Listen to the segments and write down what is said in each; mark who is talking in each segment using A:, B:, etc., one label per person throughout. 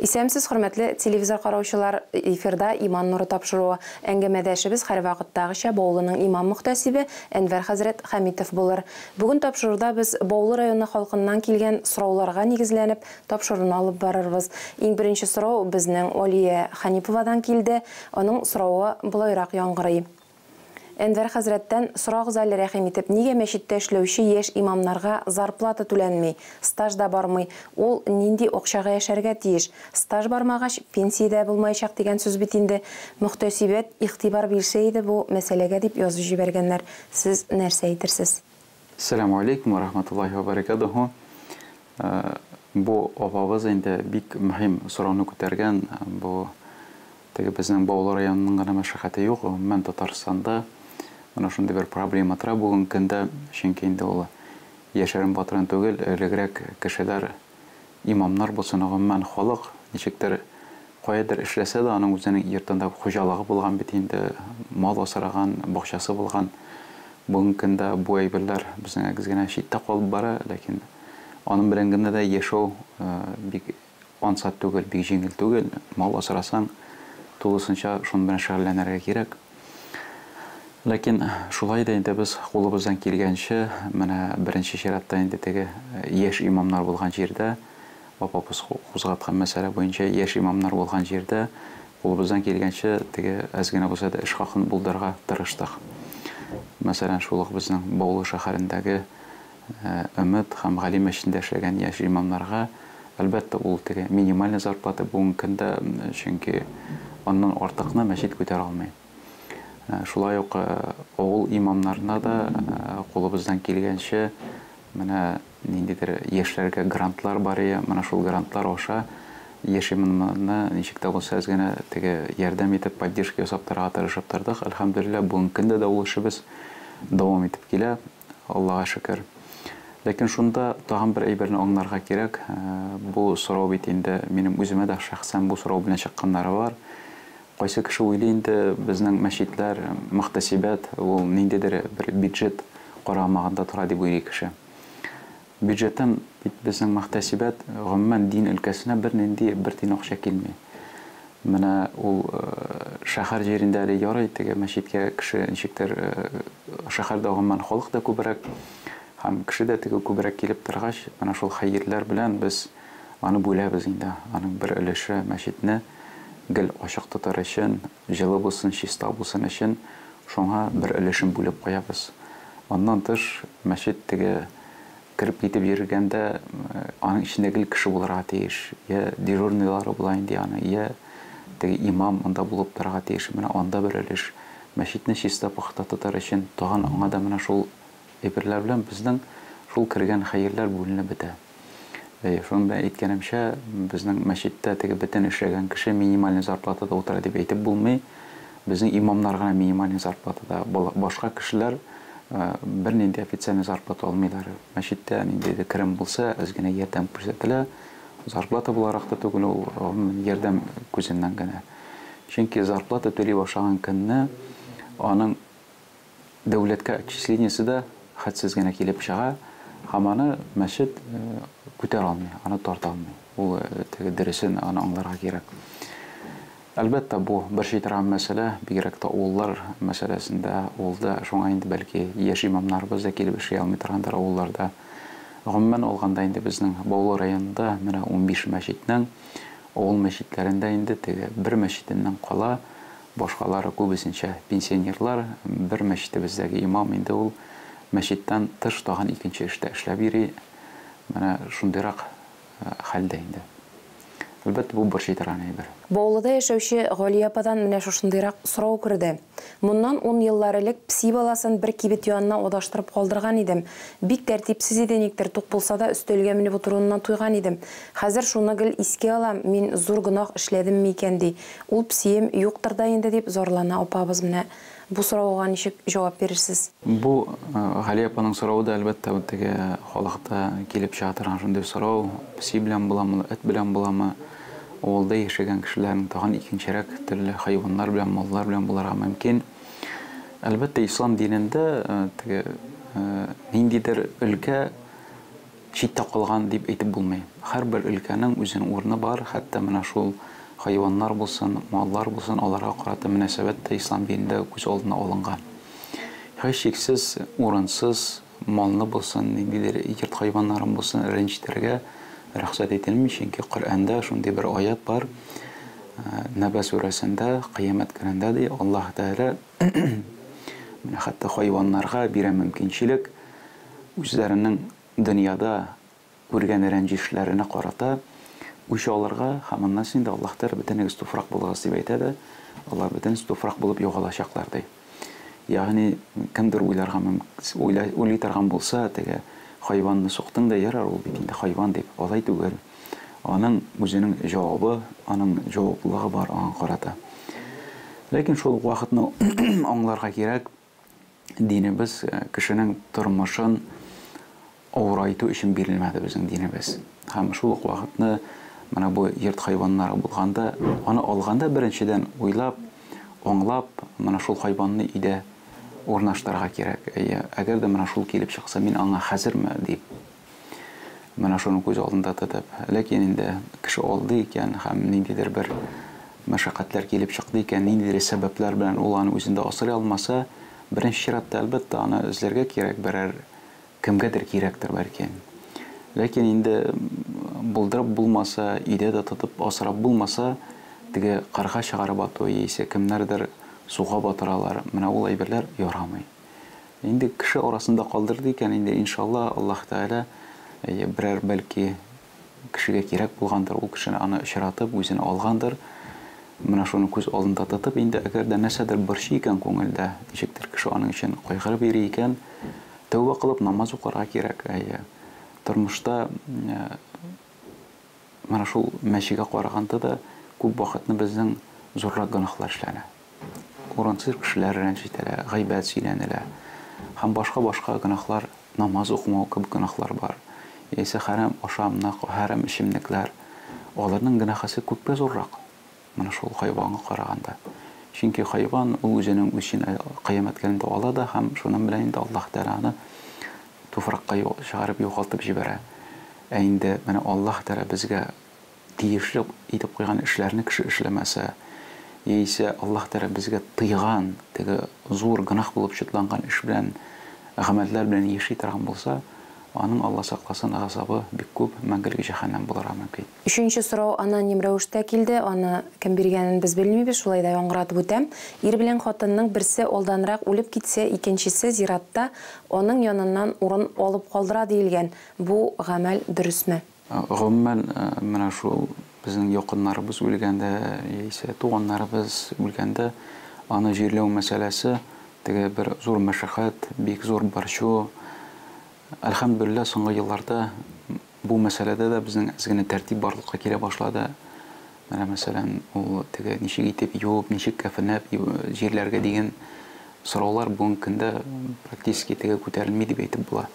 A: Исәмсез хөрмәтле телевизор караучылар, эфирда иман нуры тапшыруы. Әңгәмәдәшебез һәр вакыттагыча Баулының имам мөхтәсибе Әнвәр хәзрәт Хәмитов булыр. Бүген тапшыруда без Баулы районы халкыннан килгән сорауларга нигезләнеп тапшыруны алып барырбыз. Иң беренче сорау безнең Олия Ханиповадан килде. Аның соравы булайрак яңгырый. Әнвәр хәзрәттән сорагыз әле рәхим итеп, нигә мәчеттә эшләүче яшь имамнарга зарплата түләнмәй, стаж да бармый, ул нинди акчага яшәргә тиеш, стаж бармагач пенсиядә булмаячак дигән сүз бит инде. Мөхтәсибәт игътибар бирсә иде бу мәсьәләгә дип язып җибәргәннәр. Сез нәрсә әйтерсез?
B: Ассаламу алейкум ва рахматуллахи ва баракатуху. Бу апабыз инде бик мөһим сорауны күтәргән. Бу теге Баулы районының гына мәшәкате юк, мен Татарстанда Мына шундай бер проблема тора бүген көндә, чөнки инде ул яшәрен батырын түгел, элегрәк кешеләр имамнар булсын, гомумән халык ничектер каядыр эшләсә дә, аның үзенең йортында хуҗалыгы булган бит инде, мал асраган, бакчасы булган. Бүген көндә бу әйберләр безнең әгез генә читтә калып бара, ләкин аның белән генә дә яшәү бик ансат түгел, бик җиңел түгел. Мал асрасаң, тулысынча шуның белән шөгыльләнергә кирәк. Ләкин шулай да инде без кулыбыздан килгәнчә, менә беренче чиратта инде теге яшь имамнар булган җирдә, апабыз кузгаткан мәсьәлә буенча яшь имамнар булган җирдә кулыбыздан килгәнчә теге әз генә булса да эш хакын булдырырга тырыштык. Мәсәлән, шул ук Баулы шәһәрендәге Өмет һәм Гали мәчетендә эшләгән яшь имамнарга әлбәттә ул теге минималь зарплата бүгенге көндә, чөнки аннан артыкны мәчет күтәрә алмый. Шулай ук авыл имамнарына да кулыбыздан килгәнчә менә ниндидер яшьләргә грантлар бар ия, менә шул грантлар аша яшь имамнарны ничек тә булса генә теге ярдәм итеп поддержка ясап торырга тырышып тордык. Әлхәмдүлилләh бүгенге көндә дә ул эшебез дәвам итеп килә. Аллаһка шөкер. Ләкин шунда тагын бер әйберне аңларга кирәк. Бу сорау бит инде минем үземә дә шәхсән бу сорау белән чыкканнары бар. Кайсы кеше уйлый инде безнең мәчетләр, мөхтәсибәт, ул ниндидер бер бюджет карамагында тора дип уйлый кеше. Бюджеттан бит безнең мөхтәсибәт гомумән дин өлкәсенә бер нинди бер тин акча килми. Менә ул шәһәр җирендә әле ярый теге мәчеткә кеше ничектер шәһәрдә гомумән халык да күбрәк һәм кеше дә теге күбрәк килеп торгач, менә шул хәерләр белән без аны бүләбез инде. Аның бер өлеше мәчетне гел ачык тотар өчен, җылы булсын, чиста булсын өчен шуңа бер өлешен бүлеп куябыз. Аннан тыш мәчет теге кирип китеп йөргәндә аның ичендә гел булырга тиеш. Я дежурныйлары була инде аны, я теге имам анда булып торырга тиеш. Менә анда бер өлеш мәчетне чиста пөхтә тотар өчен тагын аңа да менә шул әйберләр белән безнең шул кергән хәерләр бүленеп бетә. Шунда әйткәнемчә, безнең мәчеттә теге бөтен эшләгән кеше минималь зарплатада утыра дип әйтеп булмый. Безнең имамнар гына минималь зарплатада, башка кешеләр бер нинди официаль зарплата алмыйлар. Мәчеттә нинди дә керем булса, аз генә ярдәм күрсәтелә. Зарплата буларак та түгел, ул ярдәм күзеннән генә. Чөнки зарплата түли башлаган көнне аның дәүләткә чыга. Һәм аны мәчет күтәрә алмый, аны тарта алмый. Ул теге дөресен аны аңларга кирәк. Әлбәттә, бу бер шей торган мәсьәлә, бигрәк тә уллар мәсьәләсендә, ул да шуңа инде бәлки яшь имамнарыбыз да килеп эшли алмый торгандыр улларда. Гомумән алганда инде безнең Баулы районында менә 15 мәчетнең авыл мәчетләрендә инде теге бер мәчетеннән кала, башкалары күбесенчә пенсионерлар, бер мәчетебездәге имам инде ул мәчеттән тыш тагын икенче эштә эшләп йөри. Менә шундыйрак хәлдә инде. Әлбәттә, бу бер шей торган әйбер.
A: Баулыда яшәүче Галия ападан менә шушындыйрак сорау керде. Моннан 10 еллар элек пси баласын бер кибет янына одаштырып калдырган идем. Бик тәртипсез иде никтер тук булса да өстәлгә менеп утыруыннан туйган идем. Хәзер шуны гел искә алам, мин зур гынах эшләдем микән ди. Ул псием юктыр да инде дип зорлана апабыз менә Бу сорауга ничек җавап бирерсез?
B: Бу э, Гали апаның сорауы да әлбәттә халыкта килеп чыга торган шундый сорау, пси белән буламы, эт белән буламы? Авылда яшәгән кешеләрнең тагын икенчерәк төрле хайваннар белән, маллар белән буларга мөмкин. Әлбәттә ислам динендә э, теге э, ниндидер өлкә читтә калган дип әйтеп булмый. Һәрбер өлкәнең үзенең урыны бар, хәтта менә шул хайваннар булсын, маллар булсын, аларга карата мөнәсәбәт тә ислам динендә күз алдына алынган. Һеч шиксез, урынсыз малны булсын, ниндидер йорт хайваннарын булсын рәнҗетергә рөхсәт ителми, чөнки Коръәндә шундый бер аят бар. Ә, Нәбә сүрәсендә, Кыямәт көнендә ди Аллаһ Тәгалә менә хәтта хайваннарга бирә мөмкинчелек үзләренең дөньяда күргән рәнҗешләренә карата үч алырга һәм аннан соң инде Аллаһ Тәгалә бөтенегез туфрак булыгыз дип әйтә дә, алар бөтенесе туфрак булып югалачаклар ди. Ягъни кемдер уйларга уйлый торган булса, теге хайванны суктың да ярар, ул бит инде хайван дип, алай түгел. Аның үзенең җавабы, аның җаваплылыгы бар аңа карата. Ләкин шул ук вакытны аңларга кирәк, динебез кешенең тормышын авырайту өчен бирелмәде безнең динебез. Һәм шул ук менә бу йорт хайваннары булганда, аны алганда беренчедән уйлап, аңлап, менә шул хайванны өйдә урнаштырырга кирәк. Әйе, әгәр дә менә шул килеп чыкса, мин аңа хәзерме дип менә шуны күз алдында тотып. Ләкин инде кеше алды икән һәм ниндидер бер мәшәкатьләр килеп чыкты икән, ниндидер сәбәпләр белән ул аны үзендә асрый алмаса, беренче чиратта әлбәттә аны эзләргә кирәк, берәр кемгәдер кирәктер бәлки. Ләкин инде булдырып булмаса, өйдә дә тотып асрап булмаса, теге карга чыгарып ату яисә кемнәрдер суга батыралар. Менә ул әйберләр ярамый. Инде кеше арасында калдырды икән, инде иншалла Аллаһ Тәгалә әйе, берәр бәлки кешегә кирәк булгандыр, ул кешене аны очратып, үзенә алгандыр. Менә шуны күз алдында тотып, инде әгәр дә нәрсәдер борчый икән күңелдә, ничектер кеше аның өчен кайгырып йөри икән, тәүбә кылып намаз укырга кирәк. Әйе. Тормышта э, менә шул мәчегә караганда да күп вакытны безнең зуррак гөнаһлар эшләнә. Урынсыз кешеләр рәнҗетәлә, гайбәт сөйләнелә. Һәм башка-башка гөнаһлар, намаз укымау кебек гөнаһлар бар. Яисә хәрам ашамнак, хәрам ишемлекләр. Аларның гөнаһысы күпкә зуррак. Менә шул хайванга караганда. Чөнки хайван ул үзенең үчен кыямәт көнендә ала һәм шуның белән инде Аллаһ Тәгаләне туфракка чыгарып югалтып җибәрә. Ә инде менә Аллаһ Тәгалә безгә тиешле итеп куйган эшләрне кеше эшләмәсә, яисә Аллаһ Тәгалә безгә тыйган, теге зур гынах булып читланган эш белән, гамәлләр белән яши торган булса, аның Алла сакласын азабы бик күп, мәңгелек җәһәннәм булырга мөмкин.
A: Өченче сорау аноним рәвештә килде. Аны кем биргәнен без белмибез, шулай да яңгыратып үтәм. Ир белән хатынның берсе алданрак үлеп китсә, икенчесе зиратта аның яныннан урын алып калдыра диелгән. Бу гамәл дөресме?
B: Гомумән, э, менә шул безнең якыннарыбыз үлгәндә, яисә туганнарыбыз үлгәндә, аны җирләү мәсьәләсе теге бер зур мәшәкать, бик зур борчу. Әлхәмдүлилләh, соңгы елларда бу мәсьәләдә дә безнең әз тәртип барлыкка килә башлады. Менә мәсәлән, ул теге ничек итеп юып, ничек кәфенләп җирләргә дигән сораулар бүгенге көндә практически теге күтәрелми дип әйтеп була.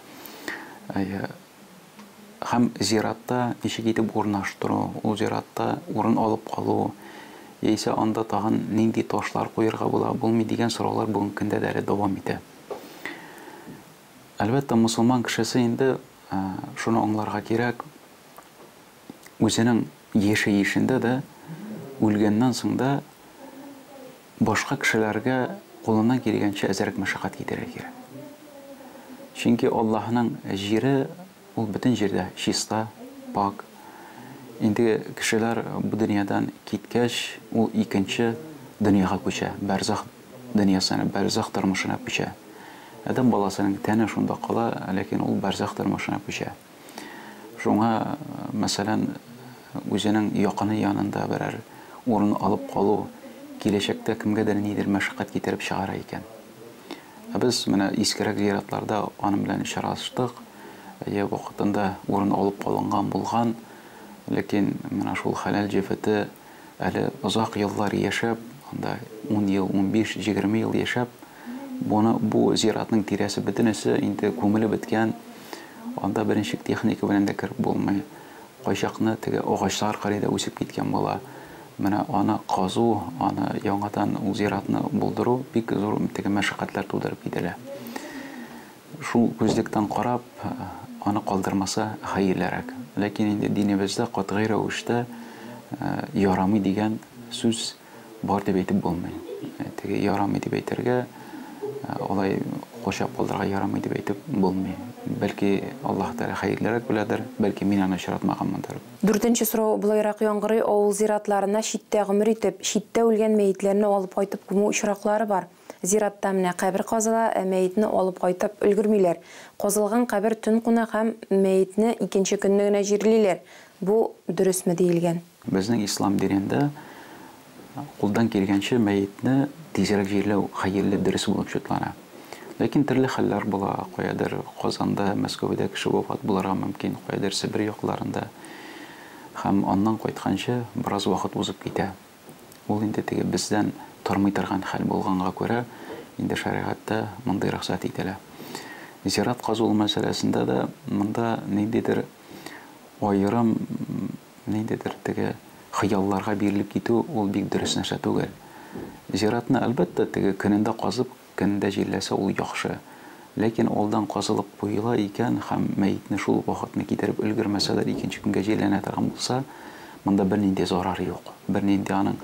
B: Һәм зиратта ничек итеп урнаштыру, ул зиратта урын алып калу, яисә анда тагын нинди ташлар куярга була, булмый дигән сораулар бүгенге көндә дә әле дәвам итә. Әлбәттә, мусулман кешесе инде ә, шуны аңларга кирәк, үзенең яше яшендә дә үлгәннән соң да башка кешеләргә кулыннан килгәнчә әзрәк мәшәкать китерергә кирәк. Чөнки Аллаһның җире ул бөтен җирдә чиста, пак. Инде кешеләр бу дөньядан киткәч, ул икенче дөньяга күчә, барзах дөньясына, барзах тормышына күчә. Адам баласының тәне шунда кала, ләкин ул барзах тормышына күчә. Шуңа, мәсәлән, үзенең якыны янында берәр урын алып калу киләчәктә кемгәдер нидер мәшәкать китереп чыгара икән. Ә без менә искерәк зиратларда аның белән очраштык. Әйе, вакытында урын алып калынган булган, ләкин менә шул хәләл җефете әле озак еллар яшәп, анда 10 ел, 15, 20 ел яшәп, Буны бу зиратның тирәсе бөтенесе инде күмелеп беткән. Анда беренче техника белән дә кереп булмый. Кайчакны теге агачлар кырый да үсеп киткән була. Менә аны казу, аны яңадан ул зиратны булдыру бик зур теге мәшәкатьләр тудырып китәләр. Шул күзлектән карап, аны калдырмаса хәерлерәк. Ләкин инде динебездә катгый рәвештә ярамый дигән сүз бар дип әйтеп булмый. Теге ярамый дип әйтергә алай кошап калдырга ярамый дип әйтеп булмый. Бәлки Аллаһ Тәала хәерлерәк беләдер, бәлки мин аны очратмаганмындыр.
A: Дүртенче сорау булайрак яңгырый авыл зиратларына читтә гомер итеп, читтә үлгән мәетләрне алып кайтып күмү очраклары бар. Зиратта менә кабер казыла, ә мәетне алып кайтып өлгермиләр. Казылган кабер төн куна һәм мәетне икенче көнне генә җирлиләр. Бу дөресме диелгән?
B: Безнең ислам динендә кулдан килгәнчә мәетне тизрәк җирләү хәерле дөрес булып шутлана. Ләкин төрле хәлләр була, каядыр Казанда, Мәскәүдә кеше вафат булырга мөмкин, каядыр Сибир якларында. Һәм аннан кайтканчы бераз вакыт узып китә. Ул инде теге бездән тормый торган хәл булганга күрә, инде шәригатьтә мондай рөхсәт ителә. Зират казу мәсьәләсендә дә монда ниндидер аерым ниндидер теге хыялларга бирелеп китү ул бик дөрес нәрсә түгел. Зиратны әлбәттә теге көнендә казып көнендә җилләсә ул яхшы. Ләкин алдан казылып куела икән һәм мәйтне шул вакытны китереп өлгермәсәләр икенче көнгә җилләнә торган булса, монда бернинди зарары юк. Бернинди аның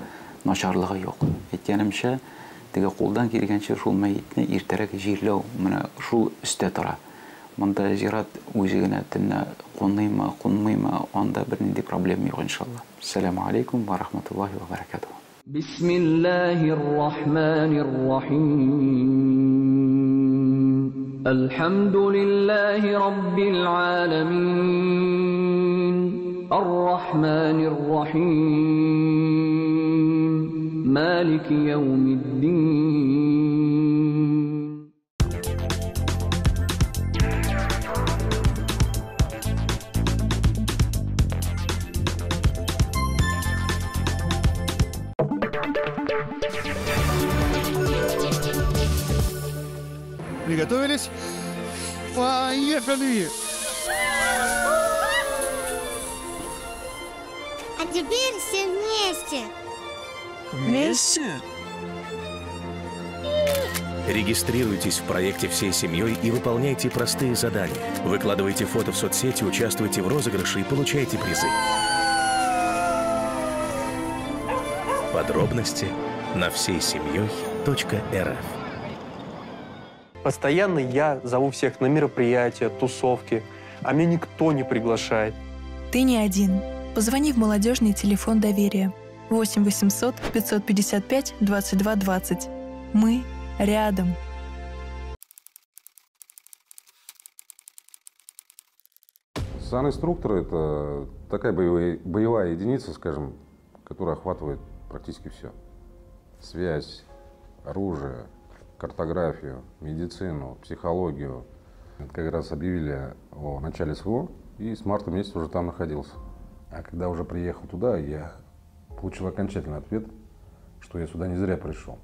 B: начарлыгы юк. Әйткәнемчә, теге кулдан килгәнчә шул мәйтне иртәрәк җирләү менә шул өстә тора. Монда зират үзе генә төнне кунмыймы, кунмыймы, анда бернинди проблема юк иншалла. Ассаламу алейкум ва рахматуллахи ва баракатух.
C: بسم الله الرحمن الرحيم الحمد لله رب العالمين الرحمن الرحيم مالك يوم الدين
D: Приготовились? Поехали!
E: А теперь все вместе.
D: Вместе?
F: Регистрируйтесь в проекте всей семьей и выполняйте простые задания. Выкладывайте фото в соцсети, участвуйте в розыгрыше и получайте призы. Подробности на всей семьей.рф
G: Постоянно я зову всех на мероприятия, тусовки, а меня никто не приглашает.
H: Ты не один. Позвони в молодежный телефон доверия 8 800 555 22 20. Мы рядом.
I: Сан-инструктор – это такая боевая, боевая единица, скажем, которая охватывает практически все. Связь, оружие, картографию, медицину, психологию. Это как раз объявили о начале СВО, и с марта месяца уже там находился. А когда уже приехал туда, я получил окончательный ответ, что я сюда не зря пришел.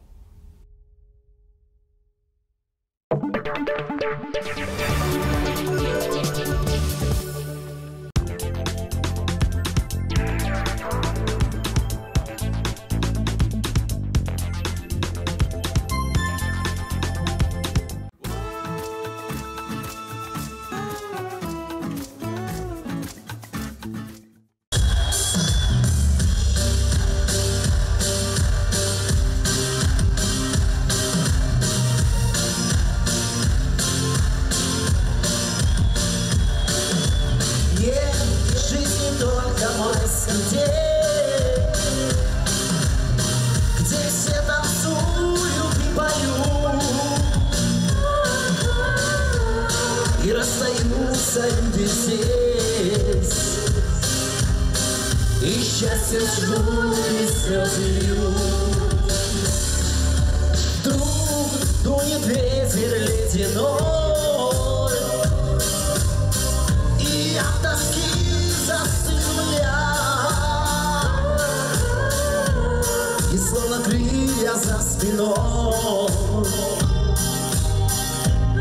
J: Спиной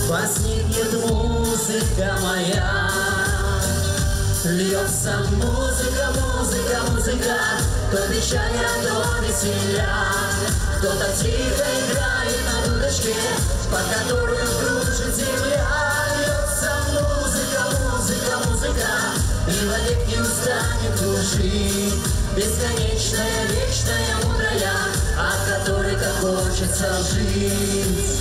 J: Возникнет музыка моя. Льется музыка, музыка, музыка. То печаля, то веселья Кто-то тихо играет на дудочке Под которую кружит земля. Льется музыка, музыка, музыка. И вовек не устанет кружить Бесконечная, вечная, мудрая. Так хочется жить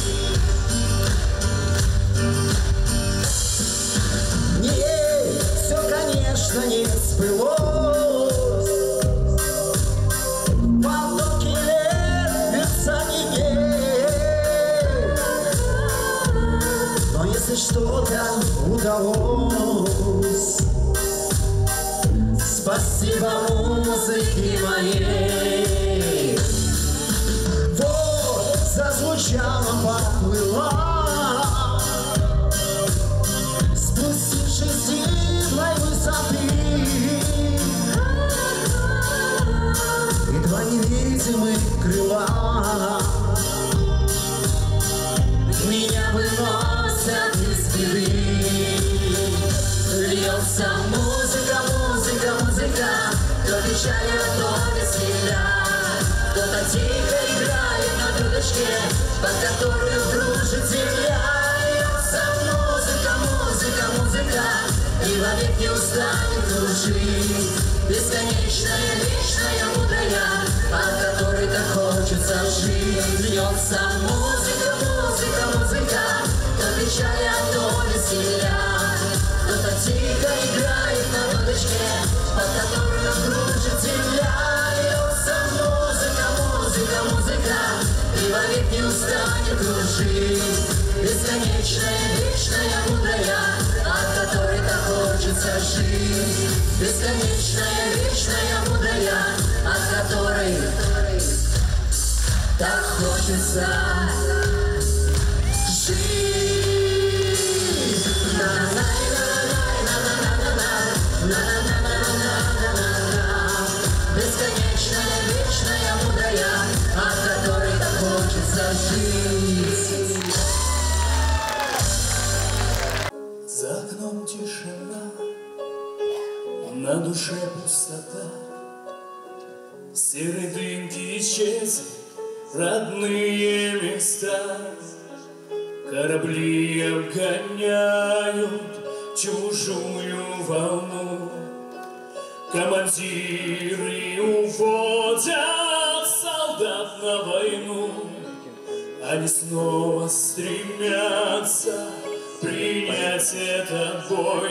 J: не, все, конечно, не сбылось. Потоки лет верца Но если что-то удалось, спасибо музыке
D: родные места. Корабли обгоняют чужую волну. Командиры уводят солдат на войну. Они снова стремятся принять этот бой.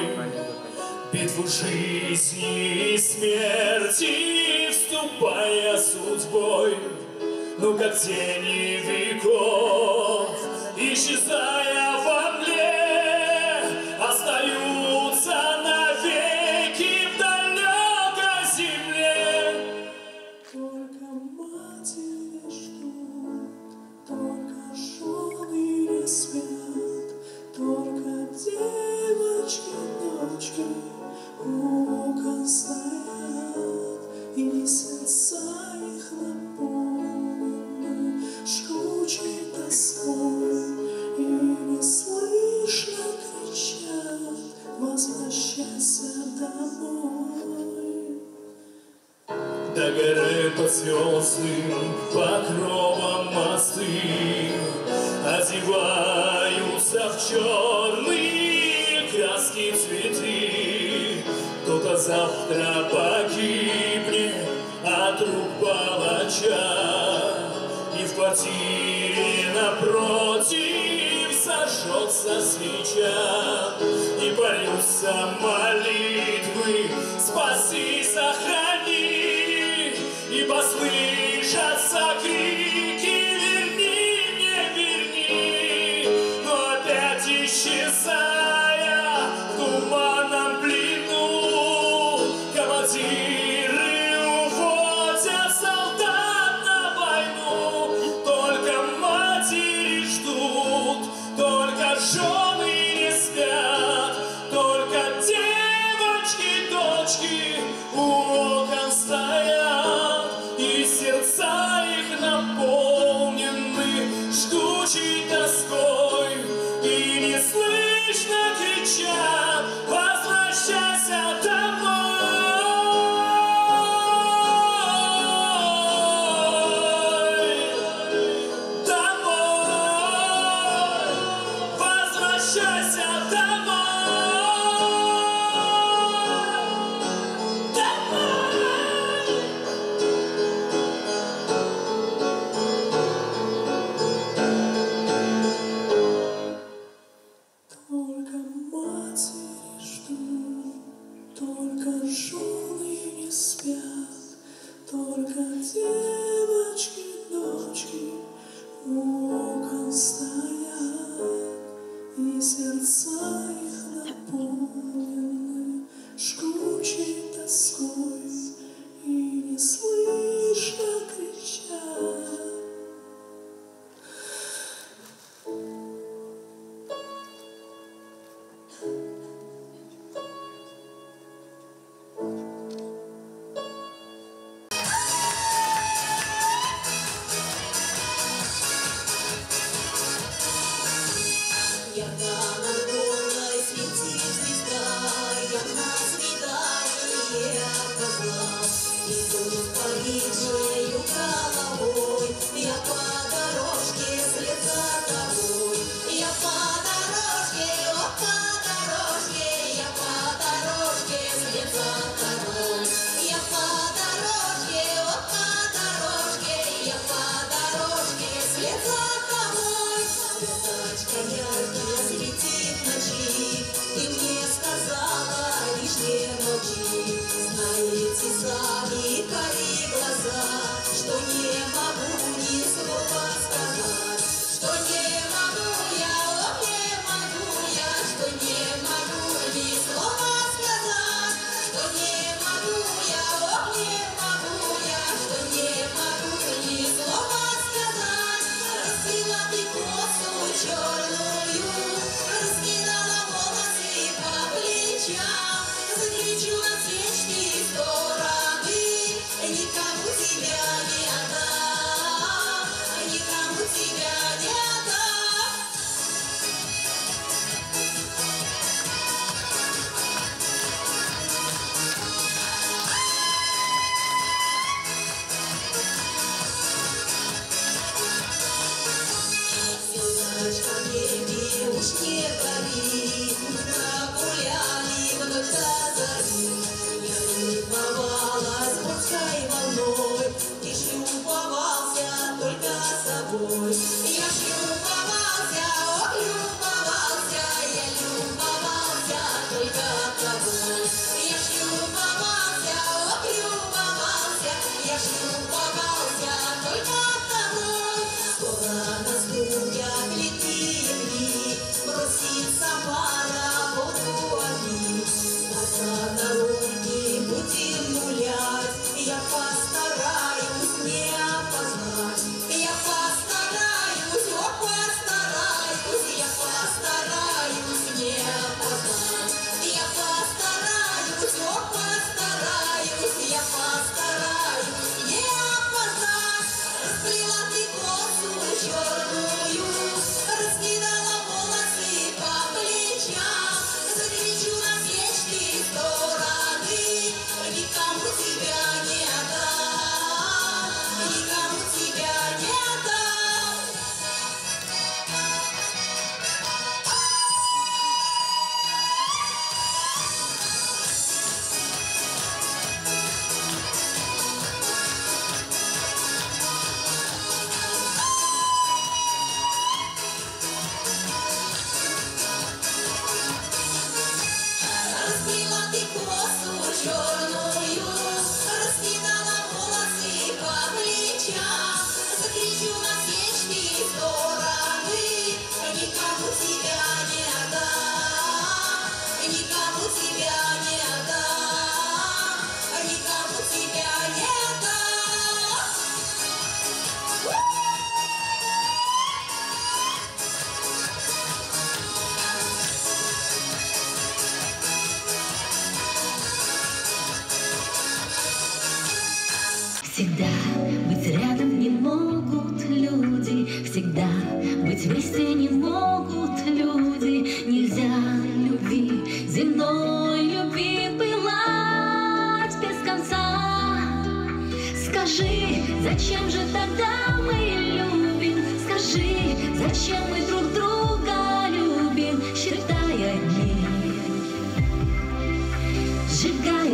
D: Битву жизни и смерти, вступая судьбой. Ну как тени веков, исчезая во под звездным покровом мосты, Одеваются в черные краски цветы. Кто-то завтра погибнет от рук палача, И в квартире напротив зажжется свеча, И польются молитвы «Спаси, сохрани!» Послышатся крики шумные не спят, только те.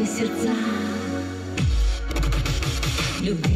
D: сердца
K: любви.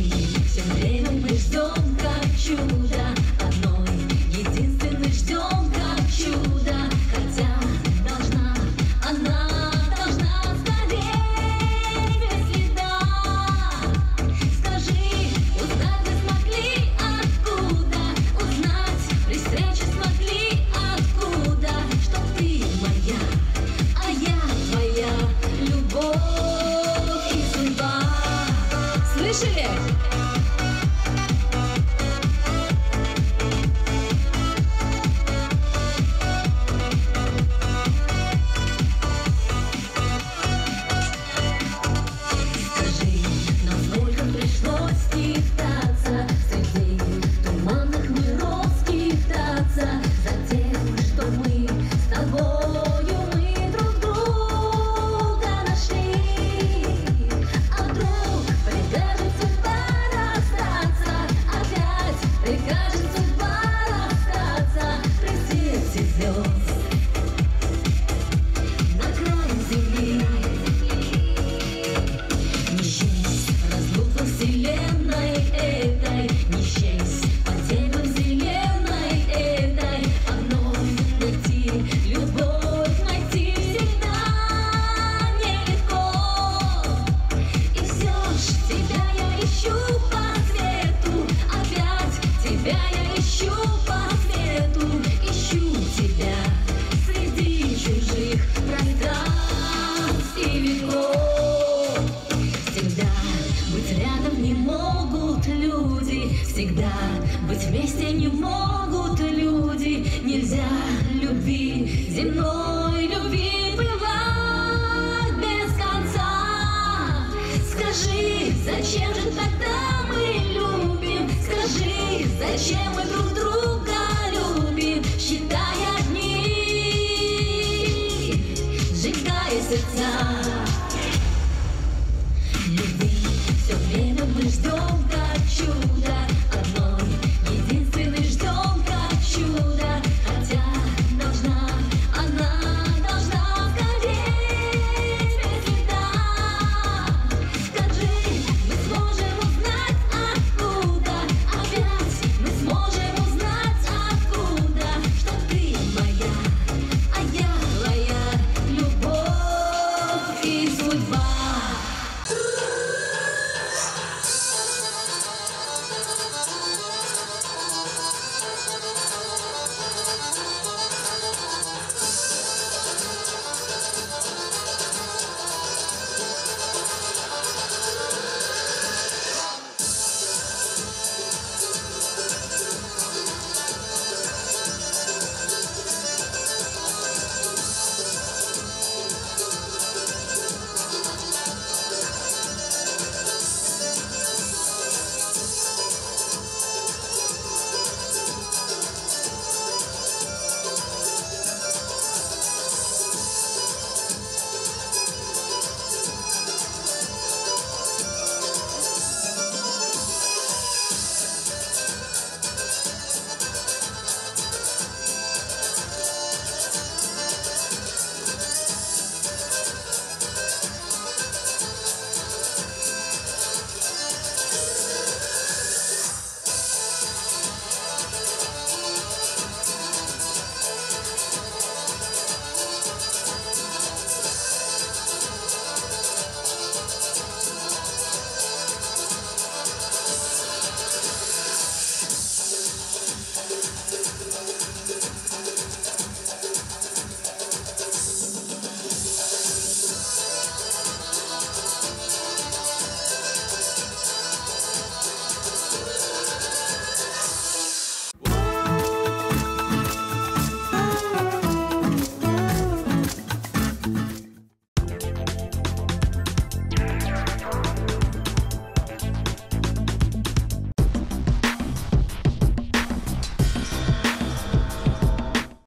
K: Всегда быть вместе не могут люди. Нельзя любви земной любви бывать без конца. Скажи, зачем же тогда мы любим? Скажи, зачем мы друг друга любим? Считая дни, сжигая сердца.